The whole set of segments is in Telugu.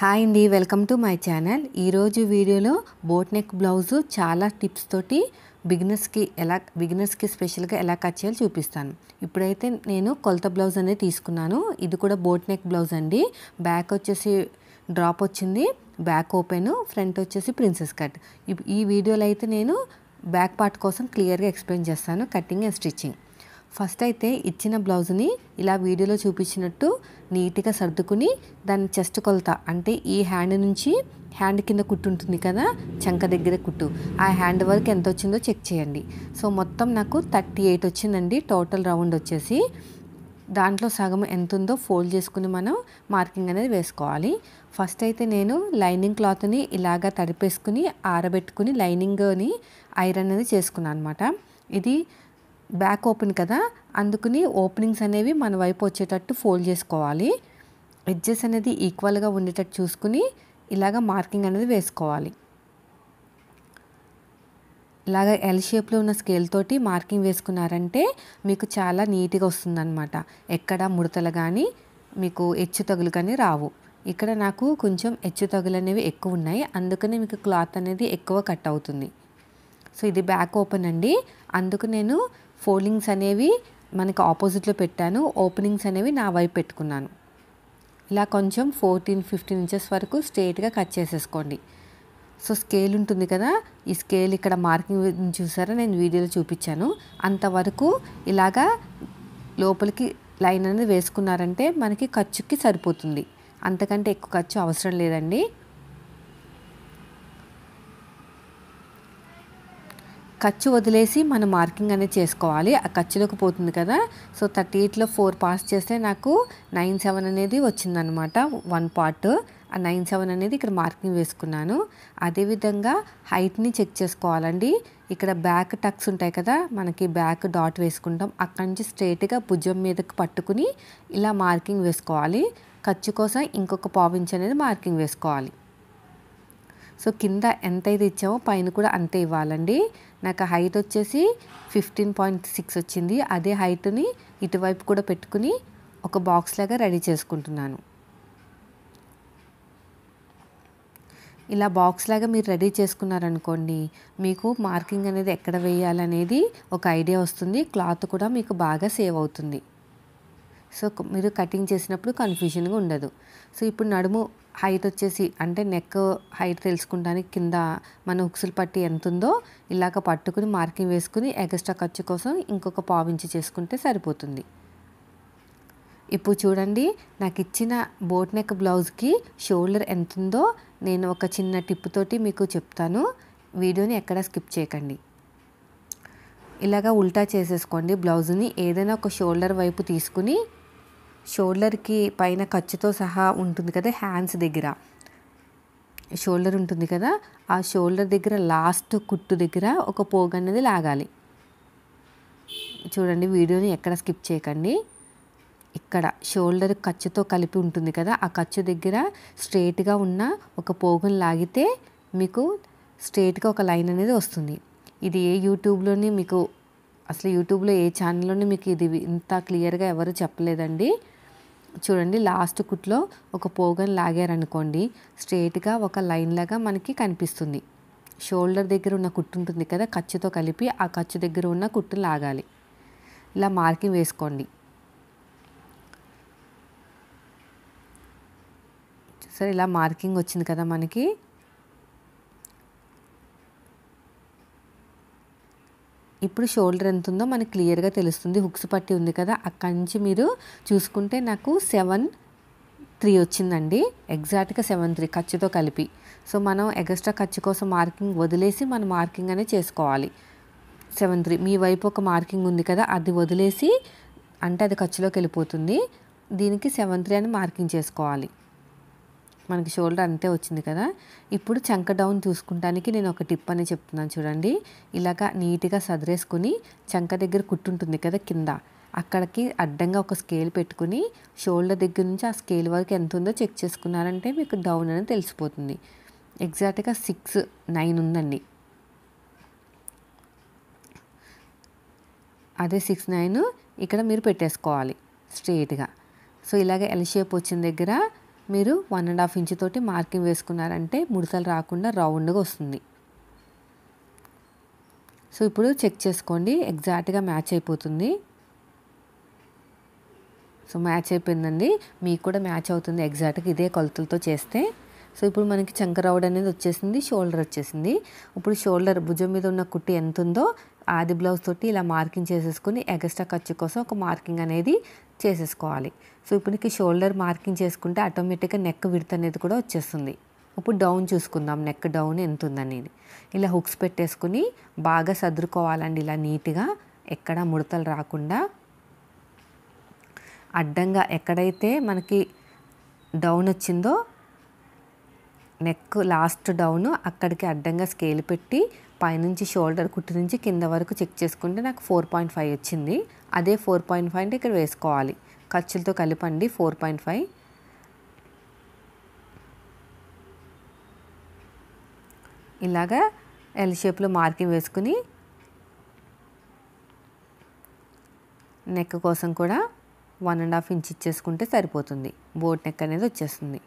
హాయ్ అండి వెల్కమ్ టు మై ఛానల్. ఈరోజు వీడియోలో బోట్ నెక్ బ్లౌజు చాలా టిప్స్ తోటి బిగినర్స్కి ఎలా బిగినర్స్కి స్పెషల్గా ఎలా కట్ చేయాలో చూపిస్తాను. ఇప్పుడైతే నేను కొలత బ్లౌజ్ అనేది తీసుకున్నాను. ఇది కూడా బోట్ నెక్ బ్లౌజ్ అండి. బ్యాక్ వచ్చేసి డ్రాప్ వచ్చింది బ్యాక్ ఓపెన్ ఫ్రంట్ వచ్చేసి ప్రిన్సెస్ కట్. ఈ వీడియోలో అయితే నేను బ్యాక్ పార్ట్ కోసం క్లియర్గా ఎక్స్ప్లెయిన్ చేస్తాను కటింగ్ అండ్ స్టిచ్చింగ్. ఫస్ట్ అయితే ఇచ్చిన బ్లౌజ్ని ఇలా వీడియోలో చూపించినట్టు నీట్గా సర్దుకుని దాని చెస్ట్ కొలత అంటే ఈ హ్యాండ్ నుంచి హ్యాండ్ కింద కుట్టు ఉంటుంది కదా చంక దగ్గర కుట్టు ఆ హ్యాండ్ వరకు ఎంత వచ్చిందో చెక్ చేయండి. సో మొత్తం నాకు థర్టీ ఎయిట్ వచ్చిందండి టోటల్ రౌండ్ వచ్చేసి. దాంట్లో సగం ఎంత ఉందో ఫోల్డ్ చేసుకుని మనం మార్కింగ్ అనేది వేసుకోవాలి. ఫస్ట్ అయితే నేను లైనింగ్ క్లాత్ని ఇలాగా తడిపేసుకుని ఆరబెట్టుకుని లైనింగ్ని ఐరన్ అనేది చేసుకున్నాను అనమాట ఇది బ్యాక్ ఓపెన్ కదా అందుకని ఓపెనింగ్స్ అనేవి మన వైపు వచ్చేటట్టు ఫోల్డ్ చేసుకోవాలి. ఎడ్జెస్ అనేది ఈక్వల్గా ఉండేటట్టు చూసుకుని ఇలాగ మార్కింగ్ అనేది వేసుకోవాలి. ఇలాగ ఎల్ షేప్లో ఉన్న స్కేల్ తోటి మార్కింగ్ వేసుకున్నారంటే మీకు చాలా నీట్గా వస్తుందన్నమాట. ఎక్కడ ముడతలు కానీ మీకు హెచ్చు తగులు కానీ రావు. ఇక్కడ నాకు కొంచెం హెచ్చు తగులు అనేవి ఎక్కువ ఉన్నాయి. అందుకనే మీకు క్లాత్ అనేది ఎక్కువ కట్ అవుతుంది. సో ఇది బ్యాక్ ఓపెన్ అండి. అందుకు నేను ఫోల్డింగ్స్ అనేవి మనకి ఆపోజిట్లో పెట్టాను ఓపెనింగ్స్ అనేవి నా వైపు పెట్టుకున్నాను. ఇలా కొంచెం ఫోర్టీన్ ఫిఫ్టీన్ ఇంచెస్ వరకు స్ట్రేట్గా కట్ చేసేసుకోండి. సో స్కేల్ ఉంటుంది కదా ఈ స్కేల్ ఇక్కడ మార్కింగ్ చూసారా నేను వీడియోలో చూపించాను. అంతవరకు ఇలాగా లోపలికి లైన్ అనేది వేసుకున్నారంటే మనకి ఖర్చుకి సరిపోతుంది. అంతకంటే ఎక్కువ ఖర్చు అవసరం లేదండి. ఖర్చు వదిలేసి మనం మార్కింగ్ అనేది చేసుకోవాలి. ఆ ఖర్చులోకి పోతుంది కదా. సో థర్టీ ఎయిట్లో ఫోర్ పాస్ చేస్తే నాకు నైన్ సెవెన్ అనేది వచ్చిందనమాట వన్ పార్ట్. ఆ నైన్ సెవెన్ అనేది ఇక్కడ మార్కింగ్ వేసుకున్నాను. అదేవిధంగా హైట్ని చెక్ చేసుకోవాలండి. ఇక్కడ బ్యాక్ టక్స్ ఉంటాయి కదా. మనకి బ్యాక్ డాట్ వేసుకుంటాం. అక్కడి నుంచి స్ట్రైట్గా భుజం మీదకి పట్టుకుని ఇలా మార్కింగ్ వేసుకోవాలి. ఖర్చు కోసం ఇంకొక పావించ్ అనేది మార్కింగ్ వేసుకోవాలి. సో కింద ఎంత అయితే ఇచ్చామో పైన కూడా అంతే ఇవ్వాలండి. నాకు హైట్ వచ్చేసి ఫిఫ్టీన్ పాయింట్ సిక్స్ వచ్చింది. అదే హైట్ని ఇటువైపు కూడా పెట్టుకుని ఒక బాక్స్ లాగా రెడీ చేసుకుంటున్నాను. ఇలా బాక్స్ లాగా మీరు రెడీ చేసుకున్నారనుకోండి మీకు మార్కింగ్ అనేది ఎక్కడ వేయాలనేది ఒక ఐడియా వస్తుంది. క్లాత్ కూడా మీకు బాగా సేవ్ అవుతుంది. సో మీరు కటింగ్ చేసినప్పుడు కన్ఫ్యూజన్గా ఉండదు. సో ఇప్పుడు నడుము హైట్ వచ్చేసి అంటే నెక్ హైట్ తెలుసుకుంటానికి కింద మన ఉక్సులు పట్టి ఎంత ఉందో ఇలాగ పట్టుకుని మార్కింగ్ వేసుకుని ఎక్స్ట్రా ఖర్చు కోసం ఇంకొక పావించి చేసుకుంటే సరిపోతుంది. ఇప్పుడు చూడండి నాకు ఇచ్చిన బోట్ నెక్ బ్లౌజ్కి షోల్డర్ ఎంత ఉందో నేను ఒక చిన్న టిప్ తోటి మీకు చెప్తాను. వీడియోని ఎక్కడ స్కిప్ చేయకండి. ఇలాగా ఉల్టా చేసేసుకోండి బ్లౌజ్ని. ఏదైనా ఒక షోల్డర్ వైపు తీసుకుని షోల్డర్కి పైన ఖర్చుతో సహా ఉంటుంది కదా హ్యాండ్స్ దగ్గర. షోల్డర్ ఉంటుంది కదా ఆ షోల్డర్ దగ్గర లాస్ట్ కుట్టు దగ్గర ఒక పోగు అనేది లాగాలి. చూడండి వీడియోని ఎక్కడ స్కిప్ చేయకండి. ఇక్కడ షోల్డర్ ఖర్చుతో కలిపి ఉంటుంది కదా ఆ ఖర్చు దగ్గర స్ట్రేట్గా ఉన్న ఒక పోగుని లాగితే మీకు స్ట్రేట్గా ఒక లైన్ అనేది వస్తుంది. ఇది ఏ యూట్యూబ్లోని మీకు అసలు యూట్యూబ్లో ఏ ఛానల్లోని మీకు ఇది ఇంత క్లియర్గా ఎవరు చెప్పలేదండి. చూడండి లాస్ట్ కుట్లో ఒక పోగన్ లాగారనుకోండి స్ట్రేట్గా ఒక లైన్ లాగా మనకి కనిపిస్తుంది. షోల్డర్ దగ్గర ఉన్న కుట్టు ఉంటుంది కదా ఖర్చుతో కలిపి ఆ ఖర్చు దగ్గర ఉన్న కుట్టు లాగాలి. ఇలా మార్కింగ్ వేసుకోండి. సరే ఇలా మార్కింగ్ వచ్చింది కదా మనకి. ఇప్పుడు షోల్డర్ ఎంత ఉందో మనకి క్లియర్గా తెలుస్తుంది. హుక్స్ పట్టి ఉంది కదా అక్కడి నుంచి మీరు చూసుకుంటే నాకు సెవెన్ త్రీ వచ్చిందండి. ఎగ్జాక్ట్గా సెవెన్ త్రీ ఖర్చుతో కలిపి. సో మనం ఎక్స్ట్రా ఖర్చు కోసం మార్కింగ్ వదిలేసి మనం మార్కింగ్ అనేది చేసుకోవాలి. సెవెన్ త్రీ మీ వైపు ఒక మార్కింగ్ ఉంది కదా అది వదిలేసి అంటే అది ఖర్చులోకి వెళ్ళిపోతుంది. దీనికి సెవెన్ త్రీ అని మార్కింగ్ చేసుకోవాలి. మనకి షోల్డర్ అంతే వచ్చింది కదా. ఇప్పుడు చంక డౌన్ చూసుకుంటానికి నేను ఒక టిప్ అని చెప్తున్నాను చూడండి. ఇలాగా నీట్గా సదిరేసుకుని చంక దగ్గర కుట్టుంటుంది కదా కింద. అక్కడికి అడ్డంగా ఒక స్కేల్ పెట్టుకుని షోల్డర్ దగ్గర నుంచి ఆ స్కేల్ వరకు ఎంత ఉందో చెక్ చేసుకున్నారంటే మీకు డౌన్ అని తెలిసిపోతుంది. ఎగ్జాక్ట్గా సిక్స్ నైన్ ఉందండి. అదే సిక్స్ నైన్ ఇక్కడ మీరు పెట్టేసుకోవాలి. స్ట్రేట్గా సో ఇలాగ ఎల్ షేప్ వచ్చిన దగ్గర మీరు వన్ అండ్ హాఫ్ ఇంచ్ తోటి మార్కింగ్ వేసుకున్నారంటే ముడతలు రాకుండా రౌండ్గా వస్తుంది. సో ఇప్పుడు చెక్ చేసుకోండి ఎగ్జాక్ట్గా మ్యాచ్ అయిపోతుంది. సో మ్యాచ్ అయిపోయిందండి. మీకు కూడా మ్యాచ్ అవుతుంది ఎగ్జాక్ట్గా ఇదే కొలతలతో చేస్తే. సో ఇప్పుడు మనకి చంకరౌడ్ అనేది వచ్చేసింది షోల్డర్ వచ్చేసింది. ఇప్పుడు షోల్డర్ భుజం మీద ఉన్న కుట్టి ఎంత ఉందో ఆది బ్లౌజ్ తోటి ఇలా మార్కింగ్ చేసేసుకుని ఎగస్ట్రా ఖర్చు కోసం ఒక మార్కింగ్ అనేది చేసేసుకోవాలి. సో ఇప్పుడు నీకు షోల్డర్ మార్కింగ్ చేసుకుంటే ఆటోమేటిక్గా నెక్ విడత అనేది కూడా వచ్చేస్తుంది. ఇప్పుడు డౌన్ చూసుకుందాం నెక్ డౌన్ ఎంత ఉందనేది. ఇలా హుక్స్ పెట్టేసుకుని బాగా సర్దుకోవాలండి ఇలా నీట్గా. ఎక్కడ ముడతలు రాకుండా. అడ్డంగా ఎక్కడైతే మనకి డౌన్ వచ్చిందో నెక్ లాస్ట్ డౌన్ అక్కడికి అడ్డంగా స్కేల్ పెట్టి పైనుంచి షోల్డర్ కుట్టు నుంచి కింద వరకు చెక్ చేసుకుంటే నాకు ఫోర్ పాయింట్ ఫైవ్ వచ్చింది. అదే ఫోర్ పాయింట్ ఫైవ్ అంటే ఇక్కడ వేసుకోవాలి. ఖర్చులతో కలిపండి ఫోర్ పాయింట్ ఫైవ్ ఇలాగా ఎల్ షేప్లో మార్కింగ్ వేసుకుని నెక్ కోసం కూడా వన్ అండ్ హాఫ్ ఇంచ్ ఇచ్చేసుకుంటే సరిపోతుంది. బోట్ నెక్ అనేది వచ్చేస్తుంది.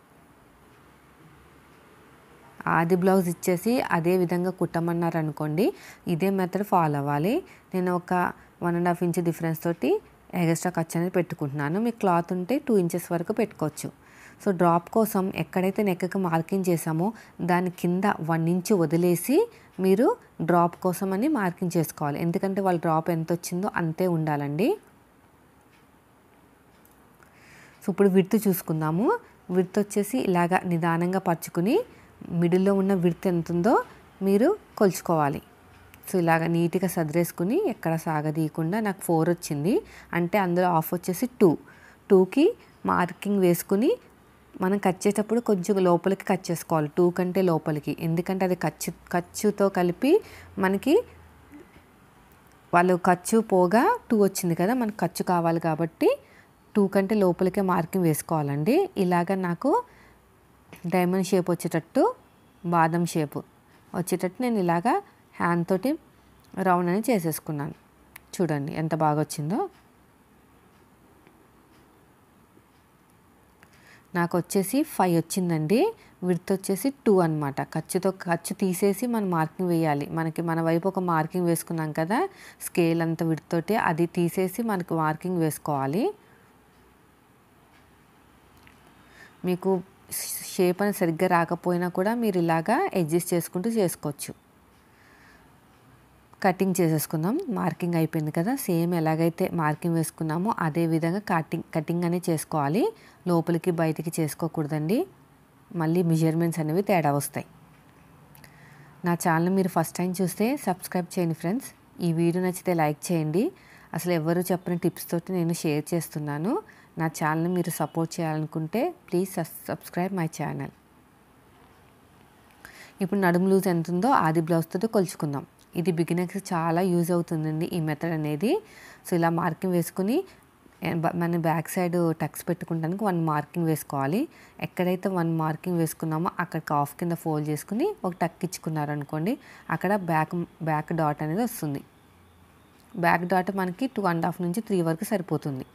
ఆది బ్లౌజ్ ఇచ్చేసి అదే విధంగా కుట్టమన్నారు అనుకోండి ఇదే మెథడ్ ఫాలో అవ్వాలి. నేను ఒక one and half inch difference తోటి ఎగస్ట్రా ఖర్చు అనేది పెట్టుకుంటున్నాను. మీకు క్లాత్ ఉంటే టూ ఇంచెస్ వరకు పెట్టుకోవచ్చు. సో డ్రాప్ కోసం ఎక్కడైతే నెక్కకి మార్కింగ్ చేసామో దాని కింద వన్ ఇంచ్ వదిలేసి మీరు డ్రాప్ కోసం అని మార్కింగ్ చేసుకోవాలి. ఎందుకంటే వాళ్ళ డ్రాప్ ఎంత వచ్చిందో అంతే ఉండాలండి. సో ఇప్పుడు విడ్త్ చూసుకుందాము. విడ్త్ వచ్చేసి ఇలాగా నిదానంగా పరుచుకుని మిడిల్లో ఉన్న విడ్త్ ఎంత ఉందో మీరు కొలుచుకోవాలి. సో ఇలాగ నీట్గా సదిరేసుకుని ఎక్కడ సాగదీయకుండా నాకు ఫోర్ వచ్చింది. అంటే అందులో ఆఫ్ వచ్చేసి టూ. టూకి మార్కింగ్ వేసుకుని మనం కట్ చేసేటప్పుడు కొంచెం లోపలికి కట్ చేసుకోవాలి. టూ కంటే లోపలికి. ఎందుకంటే అది ఖర్చు ఖర్చుతో కలిపి మనకి వాళ్ళు ఖర్చు పోగా టూ వచ్చింది కదా మనకు ఖర్చు కావాలి కాబట్టి టూ కంటే లోపలికే మార్కింగ్ వేసుకోవాలండి. ఇలాగ నాకు డైమండ్ షేప్ వచ్చేటట్టు బాదం షేప్ వచ్చేటట్టు నేను ఇలాగా హ్యాండ్ తోటి రౌండ్ అని చేసేసుకున్నాను. చూడండి ఎంత బాగా వచ్చిందో. నాకు వచ్చేసి ఫైవ్ వచ్చిందండి. విడత్ వచ్చేసి టూ అనమాట ఖర్చుతో ఖర్చు తీసేసి మనం మార్కింగ్ వేయాలి. మనకి మన వైపు ఒక మార్కింగ్ వేసుకున్నాం కదా స్కేల్ అంత విడతోటి అది తీసేసి మనకు మార్కింగ్ వేసుకోవాలి. మీకు షేప్ అని సరిగ్గా రాకపోయినా కూడా మీరు ఇలాగా అడ్జస్ట్ చేసుకుంటూ చేసుకోవచ్చు. కటింగ్ చేసేసుకుందాం. మార్కింగ్ అయిపోయింది కదా. సేమ్ ఎలాగైతే మార్కింగ్ వేసుకున్నామో అదే విధంగా కటింగ్ కటింగ్ అనేది చేసుకోవాలి. లోపలికి బయటికి చేసుకోకూడదండి. మళ్ళీ మెజర్మెంట్స్ అనేవి తేడా వస్తాయి. నా ఛానల్ మీరు ఫస్ట్ టైం చూస్తే సబ్స్క్రైబ్ చేయండి ఫ్రెండ్స్. ఈ వీడియో నచ్చితే లైక్ చేయండి. అసలు ఎవరు చెప్పిన టిప్స్ తోటి నేను షేర్ చేస్తున్నాను. నా ఛానల్ని మీరు సపోర్ట్ చేయాలనుకుంటే ప్లీజ్ సబ్స్క్రైబ్ మై ఛానల్. ఇప్పుడు నడుము లూజ్ ఎంత ఉందో ఆది బ్లౌజ్తో కొలుచుకుందాం. ఇది బిగినర్స్ చాలా యూజ్ అవుతుందండి ఈ మెథడ్ అనేది. సో ఇలా మార్కింగ్ వేసుకుని మన బ్యాక్ సైడ్ టక్స్ పెట్టుకుంటానికి వన్ మార్కింగ్ వేసుకోవాలి. ఎక్కడైతే వన్ మార్కింగ్ వేసుకున్నామో అక్కడికి ఆఫ్ కింద ఫోల్డ్ చేసుకుని ఒక టక్ ఇచ్చుకున్నారనుకోండి అక్కడ బ్యాక్ బ్యాక్ డాట్ అనేది వస్తుంది. బ్యాక్ డాట్ మనకి టూ అండ్ హాఫ్ నుంచి త్రీ వరకు సరిపోతుంది.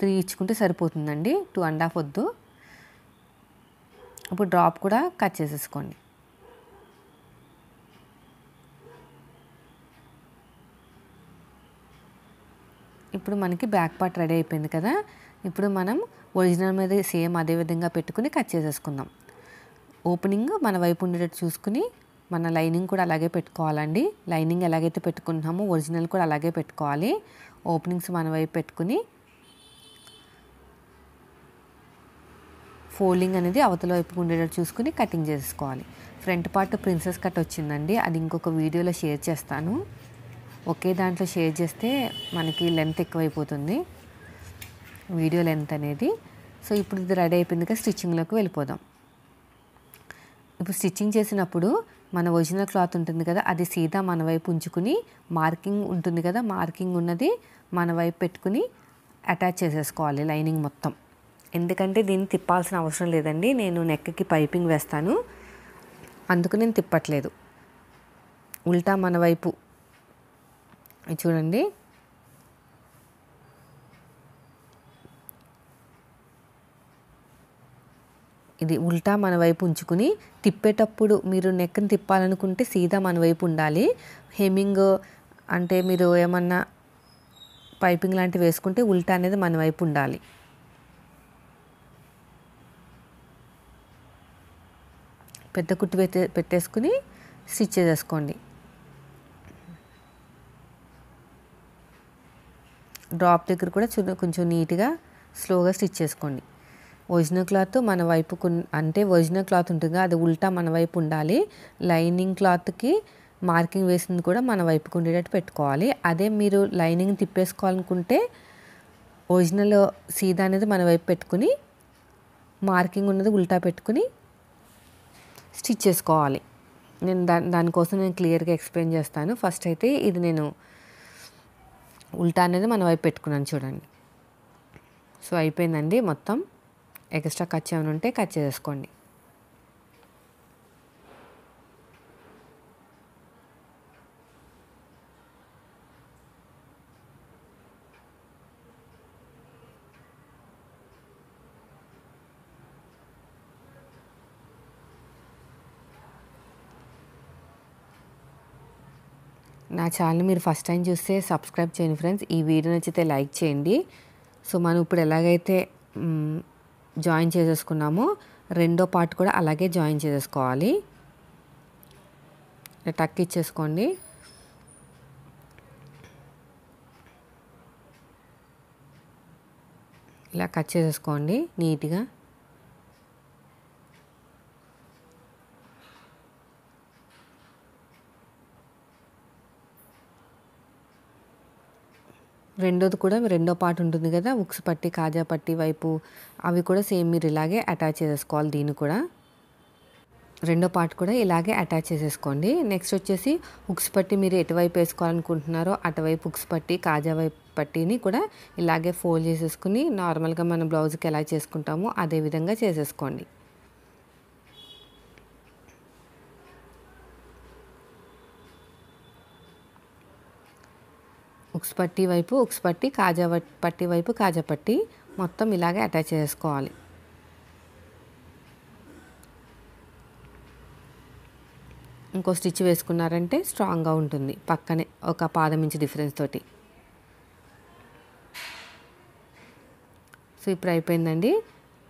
త్రీ ఇచ్చుకుంటే సరిపోతుందండి. టూ అండ్ హాఫ్ వద్దు. ఇప్పుడు డ్రాప్ కూడా కట్ చేసేసుకోండి. ఇప్పుడు మనకి బ్యాక్ పార్ట్ రెడీ అయిపోయింది కదా. ఇప్పుడు మనం ఒరిజినల్ మీద సేమ్ అదే విధంగా పెట్టుకుని కట్ చేసేసుకుందాం. ఓపెనింగ్ మన వైపు ఉండేటట్టు చూసుకుని మన లైనింగ్ కూడా అలాగే పెట్టుకోవాలండి. లైనింగ్ ఎలాగైతే పెట్టుకుంటున్నామో ఒరిజినల్ కూడా అలాగే పెట్టుకోవాలి. ఓపెనింగ్స్ మన వైపు పెట్టుకుని ఫోల్డింగ్ అనేది అవతల వైపు ఉండేటట్టు చూసుకుని కటింగ్ చేసుకోవాలి. ఫ్రంట్ పార్ట్ ప్రిన్సెస్ కట్ వచ్చిందండి. అది ఇంకొక వీడియోలో షేర్ చేస్తాను. ఒకే దాంట్లో షేర్ చేస్తే మనకి లెంత్ ఎక్కువైపోతుంది. వీడియో లెంత్ అనేది. సో ఇప్పుడు ఇది రెడీ అయిపోయింది కదా స్టిచ్చింగ్లోకి వెళ్ళిపోదాం. ఇప్పుడు స్టిచ్చింగ్ చేసినప్పుడు మన ఒరిజినల్ క్లాత్ ఉంటుంది కదా అది సీదా మన వైపు ఉంచుకుని మార్కింగ్ ఉంటుంది కదా మార్కింగ్ ఉన్నది మన వైపు పెట్టుకుని అటాచ్ చేసేసుకోవాలి లైనింగ్ మొత్తం. ఎందుకంటే దీన్ని తిప్పాల్సిన అవసరం లేదండి. నేను నెక్కి పైపింగ్ వేస్తాను. అందుకు నేను తిప్పట్లేదు. ఉల్టా మన వైపు. చూడండి. ఇది ఉల్టా మన వైపు ఉంచుకుని తిప్పేటప్పుడు మీరు నెక్ని తిప్పాలనుకుంటే సీదా మన వైపు ఉండాలి. హెమింగ్ అంటే మీరు ఏమన్నా పైపింగ్ లాంటివి వేసుకుంటే ఉల్టా అనేది మన వైపు ఉండాలి. పెద్ద కుట్టు పెట్టే పెట్టేసుకుని స్టిచ్ చేసేసుకోండి. డ్రాప్ దగ్గర కూడా చు- కొంచెం నీట్గా స్లోగా స్టిచ్ చేసుకోండి. ఒరిజినల్ క్లాత్ మన వైపు అంటే ఒరిజినల్ క్లాత్ ఉంటుంది అది ఉల్టా మన వైపు ఉండాలి. లైనింగ్ క్లాత్కి మార్కింగ్ వేసింది కూడా మన వైపుకు ఉండేటట్టు పెట్టుకోవాలి. అదే మీరు లైనింగ్ తిప్పేసుకోవాలనుకుంటే ఒరిజినల్ సీదా అనేది మన వైపు పెట్టుకుని మార్కింగ్ ఉన్నది ఉల్టా పెట్టుకుని స్టిచ్ చేసుకోవాలి. నేను దా దానికోసం నేను క్లియర్గా ఎక్స్ప్లెయిన్ చేస్తాను. ఫస్ట్ అయితే ఇది నేను ఉల్టా అనేది మన వైపు పెట్టుకున్నాను చూడండి. సో అయిపోయిందండి మొత్తం. ఎక్స్ట్రా కట్ ఏమైనా ఉంటే కట్ చేసుకోండి నా ఛానల్ మీరు ఫస్ట్ టైం చూస్తే సబ్స్క్రైబ్ చేయండి ఫ్రెండ్స్ ఈ వీడియో నచ్చితే లైక్ చేయండి. సో మనం ఇప్పుడు ఎలాగైతే జాయిన్ చేసేసుకున్నామో రెండో పార్ట్ కూడా అలాగే జాయిన్ చేసేసుకోవాలి. ఇలా టక్ ఇచ్చేసుకోండి. ఇలా కట్ చేసేసుకోండి నీట్గా రెండోది కూడా రెండో పార్ట్ ఉంటుంది కదా ఉక్స్ పట్టి కాజా పట్టి వైపు అవి కూడా సేమ్ మీరు ఇలాగే అటాచ్ చేసేసుకోవాలి దీన్ని కూడా. రెండో పార్ట్ కూడా ఇలాగే అటాచ్ చేసేసుకోండి. నెక్స్ట్ వచ్చేసి ఉక్స్ పట్టి మీరు ఎటువైపు వేసుకోవాలనుకుంటున్నారో అటువైపు ఉక్స్ పట్టి కాజా వైపు పట్టిని కూడా ఇలాగే ఫోల్డ్ చేసేసుకుని నార్మల్గా మన బ్లౌజ్కి ఎలా చేసుకుంటామో అదే విధంగా చేసేసుకోండి. ఉక్స్ పట్టి వైపు ఉక్స్ పట్టి కాజా పట్టి వైపు కాజా పట్టి మొత్తం ఇలాగే అటాచ్ చేసుకోవాలి. ఇంకో స్టిచ్ వేసుకున్నారంటే స్ట్రాంగ్గా ఉంటుంది. పక్కనే ఒక పాదం ఇంచు డిఫరెన్స్ తోటి. సో ఇప్పుడు అయిపోయిందండి.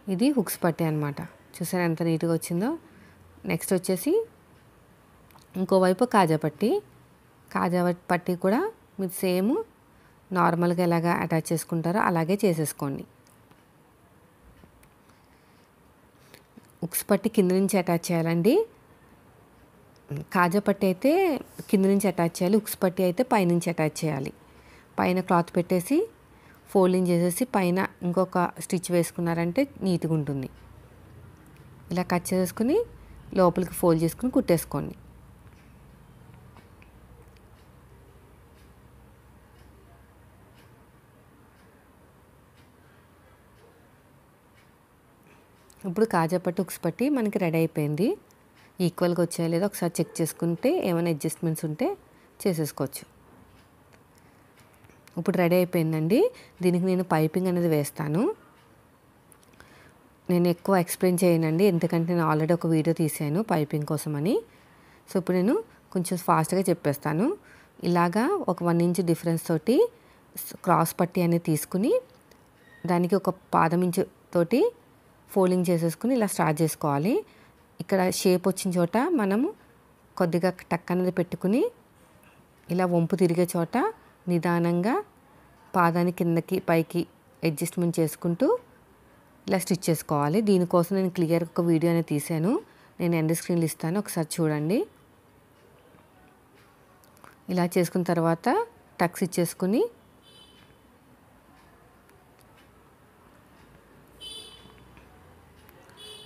ఇది హుక్స్ పట్టి అనమాట చూసారా ఎంత నీట్గా వచ్చిందో? నెక్స్ట్ వచ్చేసి ఇంకోవైపు కాజా పట్టి. కాజా పట్టి కూడా మీరు సేమ్ నార్మల్గా ఎలాగా అటాచ్ చేసుకుంటారో అలాగే చేసేసుకోండి. ఉక్స్ పట్టి కింద నుంచి అటాచ్ చేయాలండి. కాజా పట్టి అయితే కింద నుంచి అటాచ్ చేయాలి ఉక్స్ పట్టి అయితే పైనుంచి అటాచ్ చేయాలి. పైన క్లాత్ పెట్టేసి ఫోల్డింగ్ చేసేసి పైన ఇంకొక స్టిచ్ వేసుకున్నారంటే నీట్గా ఉంటుంది. ఇలా కట్ చేసుకుని లోపలికి ఫోల్డ్ చేసుకుని కుట్టేసుకోండి. ఇప్పుడు కాజా పట్టి ఉక్స్ పట్టి మనకి రెడీ అయిపోయింది. ఈక్వల్గా వచ్చాయో లేదో ఒకసారి చెక్ చేసుకుంటే ఏమైనా అడ్జస్ట్మెంట్స్ ఉంటే చేసేసుకోవచ్చు. ఇప్పుడు రెడీ అయిపోయిందండి. దీనికి నేను పైపింగ్ అనేది వేస్తాను. నేను ఎక్కువ ఎక్స్ప్లెయిన్ చేయనండి. ఎందుకంటే నేను ఆల్రెడీ ఒక వీడియో తీసాను పైపింగ్ కోసమని. సో ఇప్పుడు నేను కొంచెం ఫాస్ట్గా చెప్పేస్తాను. ఇలాగా ఒక వన్ ఇంచ్ డిఫరెన్స్ తోటి క్రాస్ పట్టి అనేది తీసుకుని దానికి ఒక పాదం ఇంచు తోటి ఫోల్డింగ్ చేసేసుకుని ఇలా స్టార్ట్ చేసుకోవాలి. ఇక్కడ షేప్ వచ్చిన చోట మనము కొద్దిగా టక్ అనేది పెట్టుకుని ఇలా వంపు తిరిగే చోట నిదానంగా పాదాన్ని కిందకి పైకి అడ్జస్ట్మెంట్ చేసుకుంటూ ఇలా స్టిచ్ చేసుకోవాలి. దీనికోసం నేను క్లియర్ ఒక వీడియో అనేది తీసాను నేను ఎండ్ స్క్రీన్లు ఇస్తాను. ఒకసారి చూడండి. ఇలా చేసుకున్న తర్వాత టక్స్ ఇచ్చేసుకుని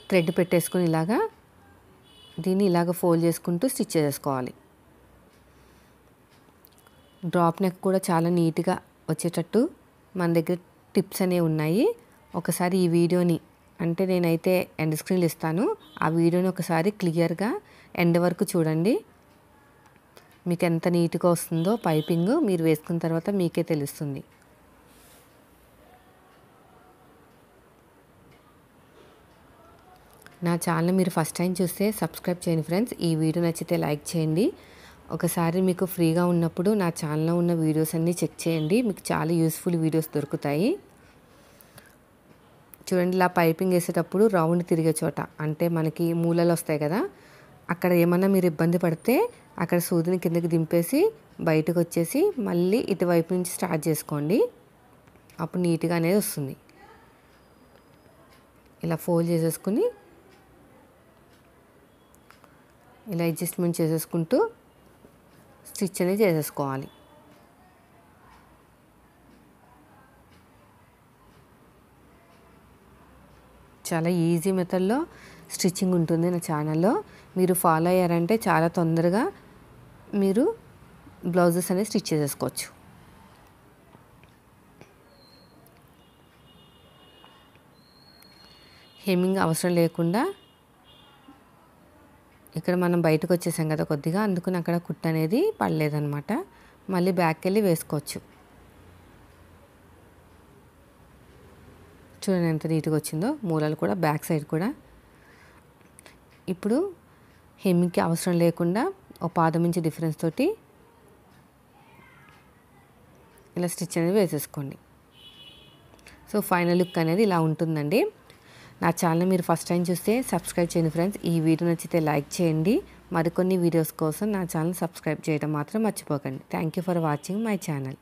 థ్రెడ్ పెట్టేసుకుని ఇలాగా దీన్ని ఇలాగ ఫోల్డ్ చేసుకుంటూ స్టిచ్ చేసుకోవాలి. డ్రాప్ నెక్ కూడా చాలా నీట్గా వచ్చేటట్టు మన దగ్గర టిప్స్ అనేవి ఉన్నాయి. ఒకసారి ఈ వీడియోని అంటే నేనైతే ఎండ్ స్క్రీన్లు ఇస్తాను. ఆ వీడియోని ఒకసారి క్లియర్గా ఎండ్ వరకు చూడండి. మీకు ఎంత నీట్గా వస్తుందో పైపింగ్ మీరు వేసుకున్న తర్వాత మీకే తెలుస్తుంది. నా ఛానల్ మీరు ఫస్ట్ టైం చూస్తే సబ్స్క్రైబ్ చేయండి ఫ్రెండ్స్. ఈ వీడియో నచ్చితే లైక్ చేయండి. ఒకసారి మీకు ఫ్రీగా ఉన్నప్పుడు నా ఛానల్లో ఉన్న వీడియోస్ అన్నీ చెక్ చేయండి. మీకు చాలా యూస్ఫుల్ వీడియోస్ దొరుకుతాయి. చూడండి ఇలా పైపింగ్ వేసేటప్పుడు రౌండ్ తిరిగే చోట అంటే మనకి మూలలు వస్తాయి కదా అక్కడ ఏమన్నా మీరు ఇబ్బంది పడితే అక్కడ సూదిని కిందకి దింపేసి బయటకు వచ్చేసి మళ్ళీ ఇటువైపు నుంచి స్టార్ట్ చేసుకోండి. అప్పుడు నీట్గా అనేది వస్తుంది. ఇలా ఫోల్డ్ చేసేసుకుని ఇలా అడ్జస్ట్మెంట్ చేసేసుకుంటూ స్టిచ్ అనేది చేసేసుకోవాలి. చాలా ఈజీ మెథడ్లో స్టిచ్చింగ్ ఉంటుంది నా ఛానల్లో. మీరు ఫాలో అయ్యారంటే చాలా తొందరగా మీరు బ్లౌజెస్ అనేది స్టిచ్ చేసేసుకోవచ్చు. హెమ్మింగ్ అవసరం లేకుండా ఇక్కడ మనం బయటకు వచ్చేసాం కదా కొద్దిగా అందుకని అక్కడ కుట్టు అనేది పడలేదనమాట మళ్ళీ బ్యాక్కి వెళ్ళి వేసుకోవచ్చు. చూడండి ఎంత నీట్గా వచ్చిందో మూలలు కూడా బ్యాక్ సైడ్ కూడా. ఇప్పుడు హెమ్మింగ్కి అవసరం లేకుండా ఒక పాదం నుంచి డిఫరెన్స్ తోటి ఇలా స్టిచ్ అనేది వేసేసుకోండి. సో ఫైనల్ లుక్ అనేది ఇలా ఉంటుందండి. నా ఛానల్ మీరు ఫస్ట్ టైం చూస్తే సబ్స్క్రైబ్ చేయండి ఫ్రెండ్స్. ఈ వీడియో నచ్చితే లైక్ చేయండి. మరికొన్ని వీడియోస్ కోసం నా ఛానల్ సబ్స్క్రైబ్ చేయడం మాత్రం మర్చిపోకండి. Thank you for watching my channel